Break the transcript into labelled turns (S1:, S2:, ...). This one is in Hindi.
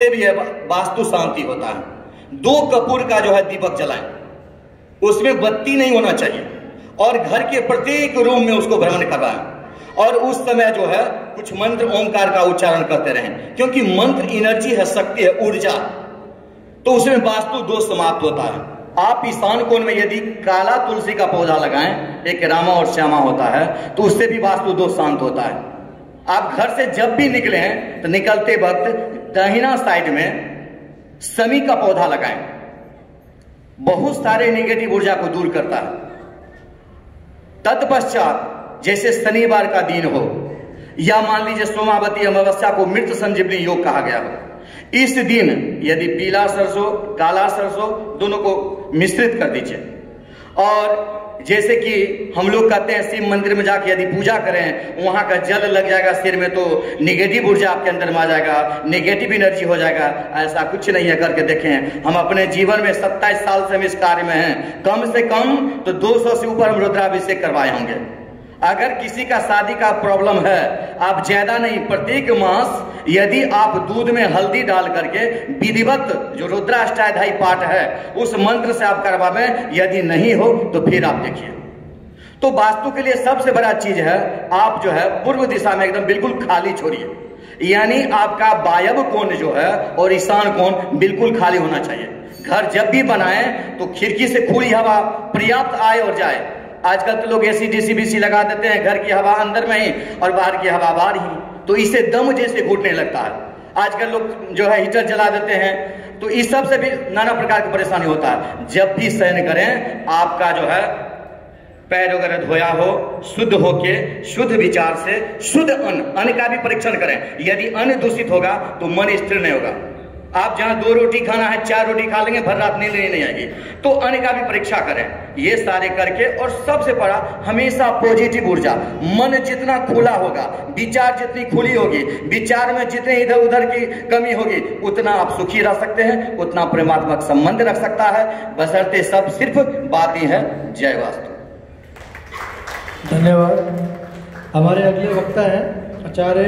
S1: से भी है वास्तु शांति होता है। दो कपूर का जो है दीपक जलाएँ, उसमें बत्ती नहीं होना चाहिए और घर के प्रत्येक रूम में उसको भ्रमण करवाएँ। और उस समय जो है, कुछ मंत्र ओंकार का उच्चारण करते रहें, क्योंकि मंत्र एनर्जी है, शक्ति है, ऊर्जा। तो उसमें वास्तु दोष समाप्त होता है। आप ईशान कोण में यदि काला तुलसी का पौधा लगाएँ, एक रामा और श्यामा होता है तो उससे भी वास्तु दोष शांत होता है। आप घर से जब भी निकले हैं तो निकलते वक्त दहिना साइड में समी का पौधा लगाएँ। बहुत सारे नेगेटिव ऊर्जा को दूर करता है। तत्पश्चात, जैसे शनिवार का दिन हो, या मान लीजिए सोमावती अमावस्या को मृत संजीवनी योग कहा गया हो, इस दिन यदि पीला सरसों, काला सरसों दोनों को मिश्रित कर दीजिए। और जैसे कि हम लोग कहते हैं, शिव मंदिर में जाके यदि पूजा करें, वहाँ का जल लग जाएगा सिर में तो निगेटिव ऊर्जा आपके अंदर में आ जाएगा निगेटिव एनर्जी हो जाएगा। ऐसा कुछ नहीं है करके देखें। हम अपने जीवन में सत्ताईस साल से हम इस कार्य में हैं। कम से कम तो 200 से ऊपर हम रुद्राभिषेक करवाए होंगे। अगर किसी का शादी का प्रॉब्लम है, आप ज़्यादा नहीं, प्रत्येक मास यदि आप दूध में हल्दी डाल करके विधिवत जो रुद्राष्टाध्यायी पाठ है, उस मंत्र से आप करवावे यदि नहीं हो तो फिर आप देखिए। तो वास्तु के लिए सबसे बड़ा चीज़ है, आप जो है, पूर्व दिशा में एकदम बिल्कुल खाली छोड़िए। यानी आपका वायव कोण जो है, और ईशान कोण बिल्कुल खाली होना चाहिए। घर जब भी बनाए तो खिड़की से खुली हवा, पर्याप्त आए और जाए आजकल तो लोग एसी डीसी बीसी लगा देते हैं, घर की हवा अंदर में ही और बाहर की हवा बाहर ही। तो इससे दम जैसे घुटने लगता है। आजकल लोग जो है हीटर जला देते हैं तो इस सबसे भी नाना प्रकार की परेशानी होता है। जब भी शयन करें, आपका जो है पैर वगैरह धोया हो, शुद्ध होके, शुद्ध विचार से, शुद्ध अन्न अन्न का भी परीक्षण करें। यदि अन्न दूषित होगा तो मन स्थिर नहीं होगा। आप जहाँ दो रोटी खाना है, चार रोटी खा लेंगे, भर रात नींद नहीं आएगी। तो अन्न का भी परीक्षा करें। ये सारे करके, और सबसे बड़ा, हमेशा पॉजिटिव ऊर्जा। मन जितना खुला होगा, विचार जितनी खुली होगी, विचार में जितने इधर उधर की कमी होगी, उतना आप सुखी रह सकते हैं, उतना प्रेमात्मक संबंध रख सकता है। बसरते सब सिर्फ़ बात ही है। जय वास्तु।
S2: धन्यवाद। हमारे अगले वक्ता हैं आचार्य